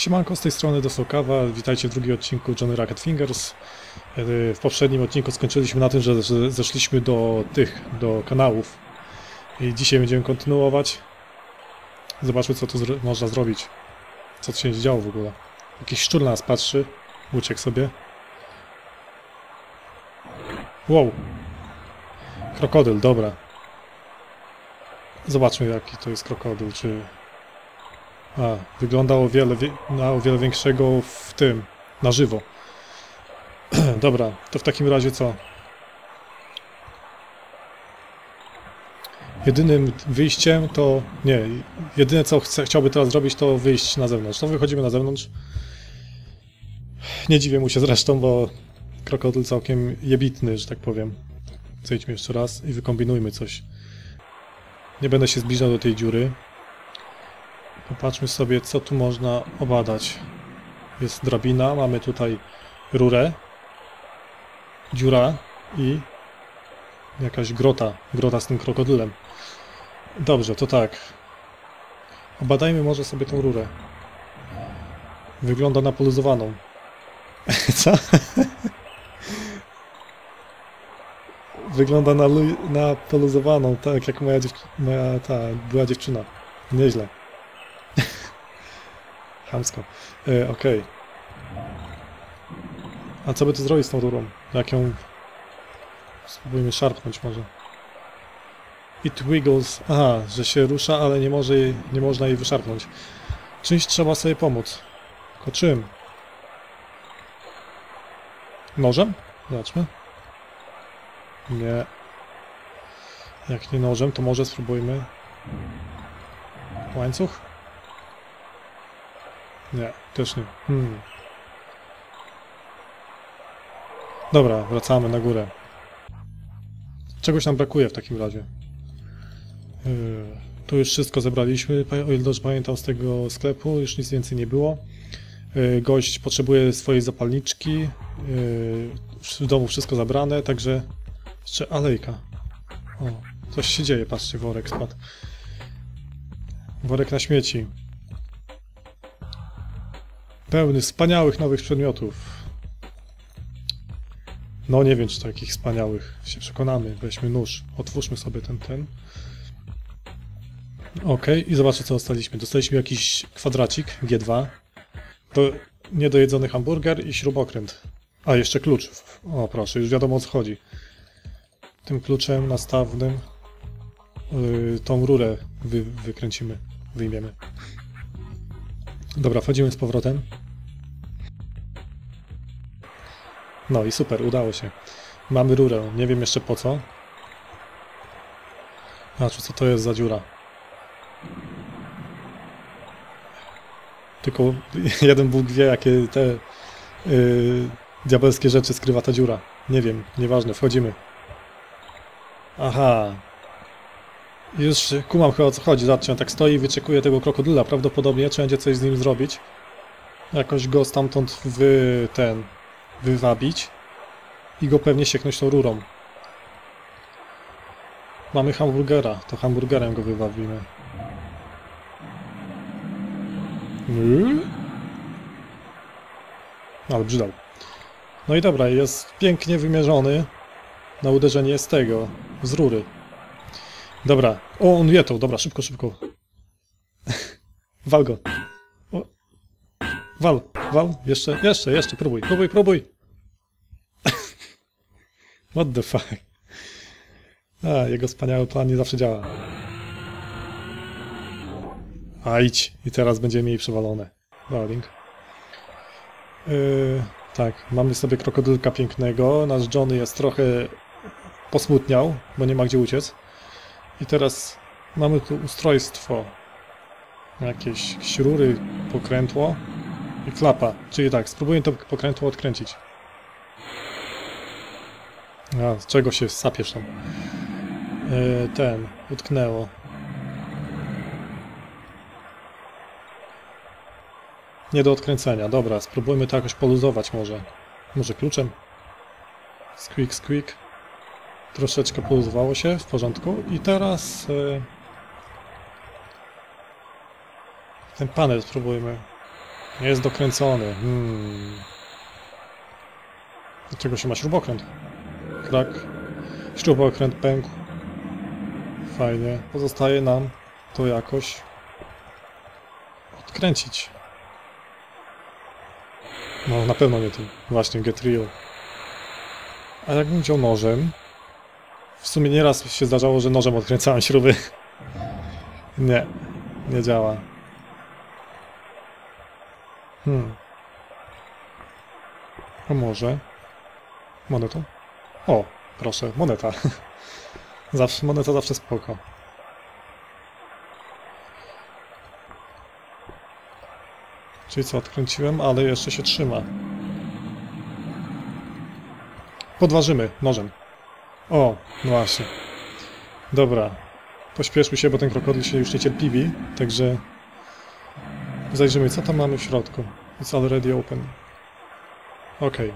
Siemanko, z tej strony Dosokawa. Witajcie w drugim odcinku Johnny Rocket Fingers. E, W poprzednim odcinku skończyliśmy na tym, że zeszliśmy do tych, do kanałów. I dzisiaj będziemy kontynuować. Zobaczmy, co tu zro można zrobić. Co tu się działo w ogóle. Jakiś szczur na nas patrzy. Uciekł sobie. Wow. Krokodyl, dobra. Zobaczmy, jaki to jest krokodyl, czy... A, wygląda o wiele, wie- na o wiele większego w tym, na żywo. Dobra, to w takim razie co? Jedynym wyjściem to... Nie, jedyne co chcę, chciałby teraz zrobić to wyjść na zewnątrz. To wychodzimy na zewnątrz. Nie dziwię mu się zresztą, bo krokodyl całkiem jebitny, że tak powiem. Zejdźmy jeszcze raz i wykombinujmy coś. Nie będę się zbliżał do tej dziury. Popatrzmy sobie, co tu można obadać. Jest drabina, mamy tutaj rurę, dziura i jakaś grota. Grota z tym krokodylem. Dobrze, to tak. Obadajmy może sobie tą rurę. Wygląda na poluzowaną. Co? Wygląda na, na poluzowaną, tak jak moja, moja ta była dziewczyna. Nieźle. Chamsko. E, Okej. A co by tu zrobić z tą rurą? Jak ją... Spróbujmy szarpnąć może. It wiggles. Aha, że się rusza, ale nie, może jej, nie można jej wyszarpnąć. Czymś trzeba sobie pomóc. Tylko czym? Nożem? Zobaczmy. Nie. Jak nie nożem, to może spróbujmy. Łańcuch? Nie, też nie. Hmm. Dobra, wracamy na górę. Czegoś nam brakuje w takim razie. Yy, tu już wszystko zebraliśmy, o ile dobrze pamiętam z tego sklepu, już nic więcej nie było. Yy, gość potrzebuje swojej zapalniczki. Yy, w domu wszystko zabrane, także jeszcze alejka. O, coś się dzieje, patrzcie, worek spadł. Worek na śmieci. Pełny wspaniałych nowych przedmiotów. No nie wiem, czy to jakich wspaniałych. Się przekonamy. Weźmy nóż. Otwórzmy sobie ten, ten. Okej, i zobaczcie, co dostaliśmy. Dostaliśmy jakiś kwadracik G2. To niedojedzony hamburger i śrubokręt. A, jeszcze klucz. O, proszę, już wiadomo o co chodzi. Tym kluczem nastawnym yy, tą rurę wy, wykręcimy, wyjmiemy. Dobra, wchodzimy z powrotem. No i super, udało się. Mamy rurę, nie wiem jeszcze po co. A, czy co to jest za dziura? Tylko jeden Bóg wie, jakie te yy, diabelskie rzeczy skrywa ta dziura. Nie wiem, nieważne, wchodzimy. Aha. Już kumam chyba o co chodzi. Zobaczcie, on tak stoi i wyczekuje tego krokodyla. Prawdopodobnie trzeba będzie coś z nim zrobić. Jakoś go stamtąd wy... ten... wywabić. I go pewnie sieknąć tą rurą. Mamy hamburgera. To hamburgerem go wywabimy. Yy? Ale brzydał. No i dobra, jest pięknie wymierzony na uderzenie z tego, z rury. Dobra. O, on wie to. Dobra, szybko, szybko. Wal go. O. Wal, wal. Jeszcze, jeszcze, jeszcze. Próbuj, próbuj, próbuj. What the fuck. A, jego wspaniały plan nie zawsze działa. A idź. I teraz będziemy mieli przewalone. Darling. Yy, tak, mamy sobie krokodylka pięknego. Nasz Johnny jest trochę posmutniał, bo nie ma gdzie uciec. I teraz mamy tu ustrojstwo. Jakieś śrury, pokrętło i klapa. Czyli tak, spróbuję to pokrętło odkręcić. A, z czego się sapiesz tam? Yy, ten, utknęło. Nie do odkręcenia. Dobra, spróbujmy to jakoś poluzować może. Może kluczem? Squeak, squeak. Troszeczkę poluzowało się, w porządku. I teraz... e, Ten panel spróbujmy Jest dokręcony. Hmm. Do czego się ma śrubokręt? Krak. Śrubokręt pękł. Fajnie. Pozostaje nam to jakoś odkręcić. No, na pewno nie tym. Właśnie, Get Real. A jakbym wziął nożem... W sumie nieraz się zdarzało, że nożem odkręcałem śruby. nie, nie działa. Hmm. A może... Monetą? O, proszę, moneta. zawsze, moneta zawsze spoko. Czyli co, odkręciłem, ale jeszcze się trzyma. Podważymy nożem. O, no właśnie. Dobra. Pośpieszmy się, bo ten krokodyl się już niecierpliwi, także... Zajrzymy, co tam mamy w środku. It's already open. Okej.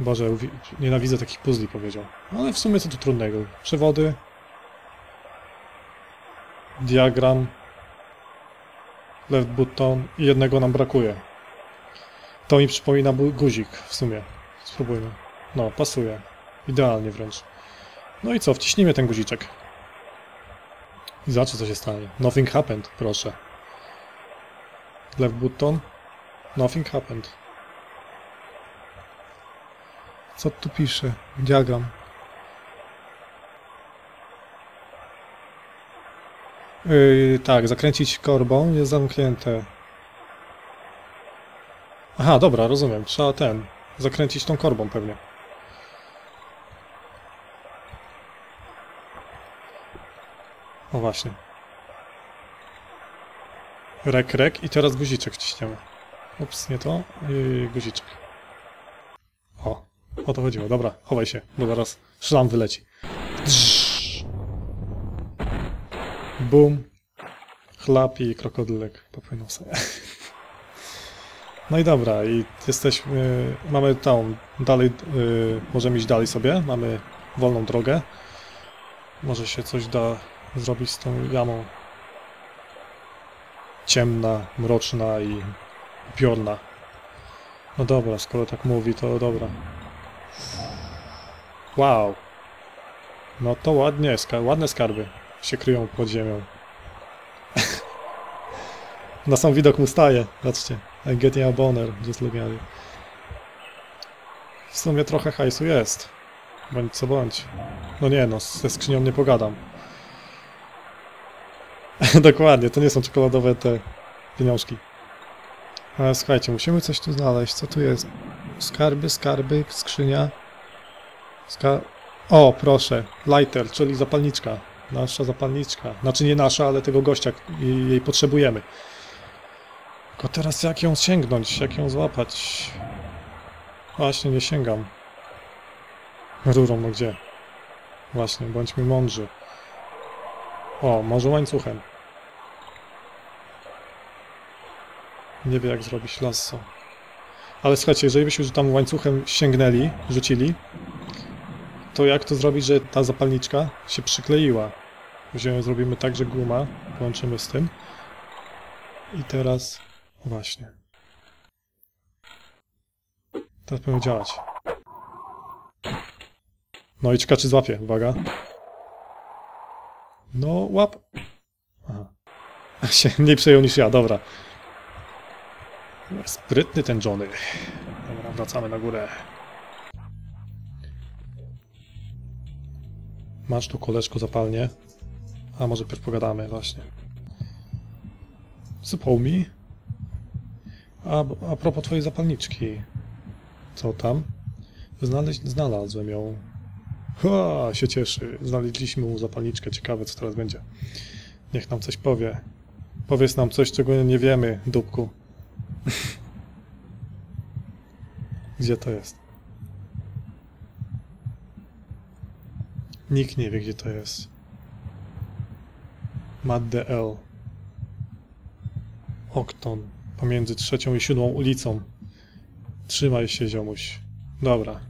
Boże, uwi- nienawidzę takich puzli, powiedział. Ale w sumie co tu trudnego? Przewody. Diagram. Left button. I jednego nam brakuje. To mi przypomina guzik w sumie. Spróbujmy. No, pasuje. Idealnie wręcz. No i co? Wciśnijmy ten guziczek. I zobaczcie, co się stanie. Nothing happened, proszę. Left button. Nothing happened. Co tu pisze? Diagram. Yy, tak, zakręcić korbą jest zamknięte. Aha, dobra, rozumiem. Trzeba ten. Zakręcić tą korbą pewnie. O właśnie. Rek, rek i teraz guziczek wciśniemy. Ups, nie to. Yy, guziczek. O, o to chodziło. Dobra, chowaj się, bo zaraz szlam wyleci. Drrrr. Bum. Chlap i krokodylek popłynął sobie. No i dobra, i jesteśmy, mamy tą, dalej, yy, możemy iść dalej sobie, mamy wolną drogę. Może się coś da zrobić z tą jamą. Ciemna, mroczna i upiorna. No dobra, skoro tak mówi, to dobra. Wow. No to ładnie, ska ładne skarby się kryją pod ziemią. Na sam widok mu staje, patrzcie. I getting a boner, just looking at it. W sumie trochę hajsu jest. Bądź co bądź. No nie no, ze skrzynią nie pogadam. Dokładnie, to nie są czekoladowe te pieniążki. Ale słuchajcie, musimy coś tu znaleźć. Co tu jest? Skarby, skarby, skrzynia. O, proszę. Lighter, czyli zapalniczka. Nasza zapalniczka. Znaczy nie nasza, ale tego gościa i jej potrzebujemy. Tylko teraz jak ją sięgnąć? Jak ją złapać? Właśnie, nie sięgam. Rurą, no gdzie? Właśnie, bądźmy mądrzy. O, może łańcuchem. Nie wie jak zrobić lasso. Ale słuchajcie, jeżeli byśmy już tam łańcuchem sięgnęli, rzucili, to jak to zrobić, że ta zapalniczka się przykleiła? Wziąłem, zrobimy tak, że guma połączymy z tym. I teraz właśnie. Teraz powinno działać. No i ciekawe czy złapie, uwaga. No, łap. Aha. Się mniej przejął niż ja, dobra. Sprytny ten Johnny. Dobra, wracamy na górę. Masz tu koleżko zapalnie. A może pierw pogadamy, właśnie. Sypał mi. A, a propos twojej zapalniczki. Co tam? Znaleźć, znalazłem ją. Ha, się cieszy. Znaleźliśmy mu zapalniczkę. Ciekawe, co teraz będzie. Niech nam coś powie. Powiedz nam coś, czego nie wiemy, dupku. Gdzie to jest? Nikt nie wie, gdzie to jest. Matt DL. Okton. Pomiędzy trzecią i siódmą ulicą. Trzymaj się, ziomuś. Dobra.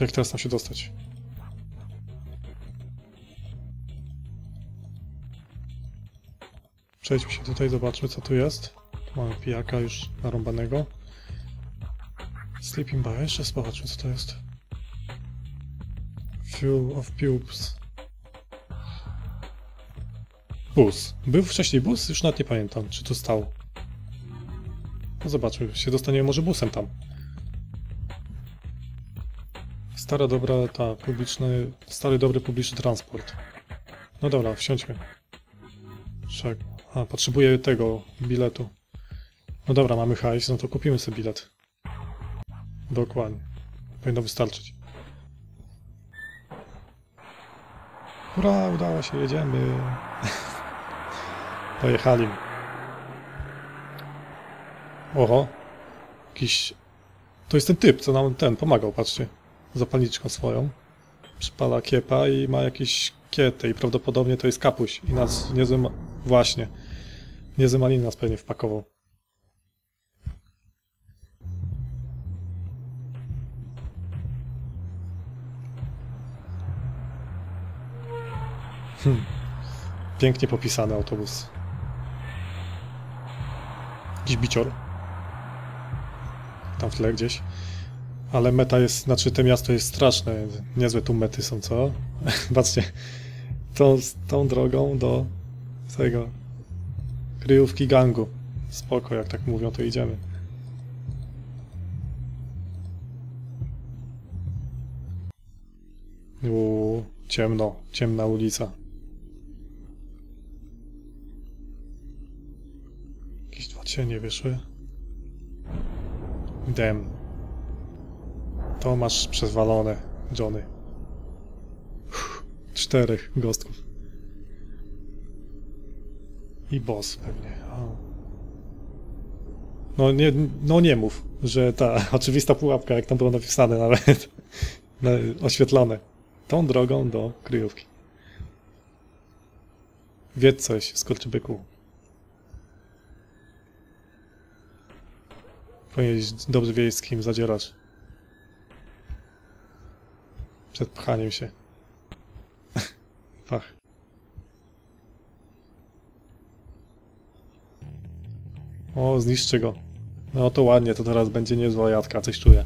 Jak teraz tam się dostać? Przejdźmy się tutaj, zobaczmy co tu jest. Tu mamy pijaka już narąbanego. Sleeping bar, jeszcze zobaczmy co to jest. Fuel of pubes. Bus. Był wcześniej bus? Już nawet nie pamiętam, czy tu stał. No zobaczmy, się dostaniemy może busem tam. Stara dobra, ta, publiczny, stary dobry publiczny transport. No dobra, wsiądźmy. Czek. A, potrzebuję tego biletu. No dobra, mamy hajs, no to kupimy sobie bilet. Dokładnie. Powinno wystarczyć. Hurra, udało się, jedziemy. Pojechali. Oho. Jakiś... To jest ten typ, co nam ten pomagał, patrzcie. Zapalniczką swoją. Przypala kiepa i ma jakieś kiety i prawdopodobnie to jest kapuś. I nas niezły... Ma... Właśnie. Niezły malin nas pewnie wpakował. Hmm. Pięknie popisany autobus. Jakiś bicior. Tam w tle gdzieś. Ale meta jest, znaczy to miasto jest straszne. Niezłe tu mety są, co? Patrzcie. Tą, tą drogą do tego kryjówki gangu. Spoko, jak tak mówią, to idziemy. Uuu, ciemno, ciemna ulica. Jakieś dwa cienie wyszły. Dem. To masz przezwalone, Johnny. Uff, czterech gostków. I boss pewnie. O. No nie, no nie mów, że ta oczywista pułapka, jak tam było napisane nawet, na- oświetlone. Tą drogą do kryjówki. Wiedz coś, skurczybyku. Powinieneś dobrze wiedzieć, z kim zadzierasz. Przed pchaniem się. Pach. O, zniszczy go. No to ładnie, to teraz będzie niezła jadka, coś czuję.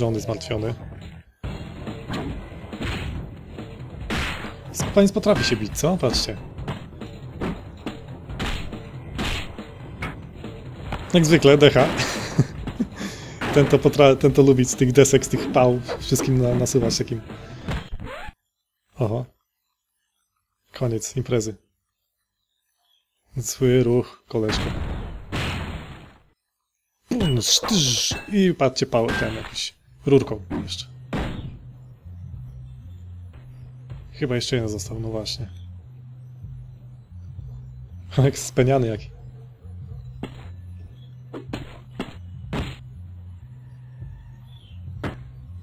John zmartwiony. Spaniec potrafi się bić, co? Patrzcie. Jak zwykle, decha. ten, to potra ten to lubi z tych desek, z tych pał, wszystkim na nasuwać takim. Oho. Koniec imprezy. Zły ruch, koleżko. Bum, sztyż, I patrzcie, pał ten jakiś rurką jeszcze. Chyba jeszcze jeden został, no właśnie. Jak speniany jaki.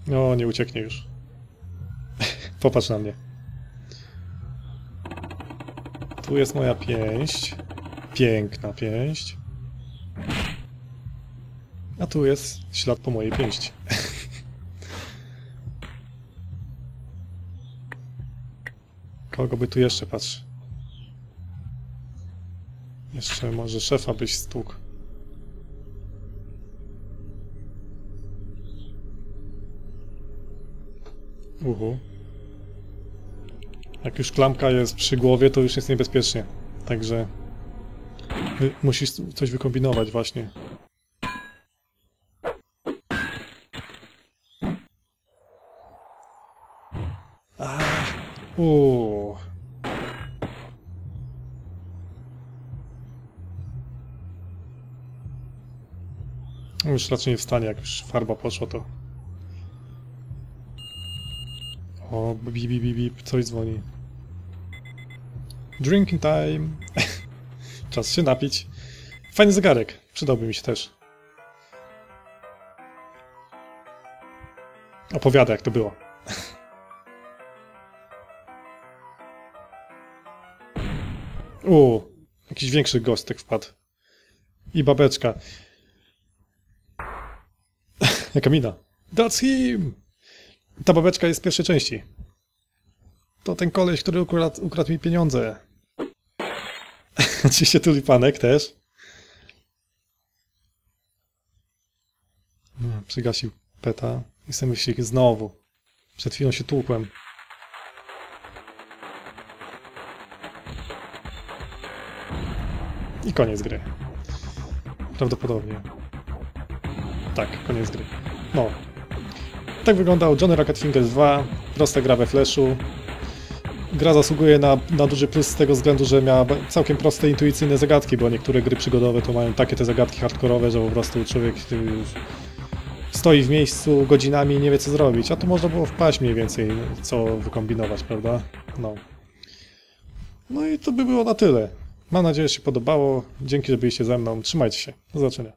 No, nie ucieknie już. Popatrz na mnie. Tu jest moja pięść. Piękna pięść. A tu jest ślad po mojej pięści. Kogo by tu jeszcze patrzy? Jeszcze może szefa byś stukł. Uhu. Jak już klamka jest przy głowie, to już jest niebezpiecznie. Także musisz coś wykombinować właśnie. Uuu. Już raczej nie wstanie, jak już farba poszła, to... O, bip, bip, bip, coś dzwoni. Drinking time. Czas się napić. Fajny zegarek. Przydałby mi się też. Opowiada, jak to było. U, jakiś większy gostek wpadł. I babeczka. Jaka mina. That's him! Ta babeczka jest z pierwszej części. To ten koleś, który ukradł, ukradł mi pieniądze. Oczywiście tulipanek też. No, przygasił peta sobie myśli znowu. Przed chwilą się tłukłem. I koniec gry. Prawdopodobnie. Tak, koniec gry. No. Tak wyglądał Johnny Rocket Fingers 2. Prosta gra we flashu. Gra zasługuje na, na duży plus z tego względu, że miała całkiem proste, intuicyjne zagadki, bo niektóre gry przygodowe to mają takie te zagadki hardkorowe, że po prostu człowiek y, stoi w miejscu godzinami i nie wie co zrobić, a tu można było wpaść mniej więcej co wykombinować, prawda? No. No i to by było na tyle. Mam nadzieję, że się podobało. Dzięki, że byliście ze mną. Trzymajcie się. Do zobaczenia.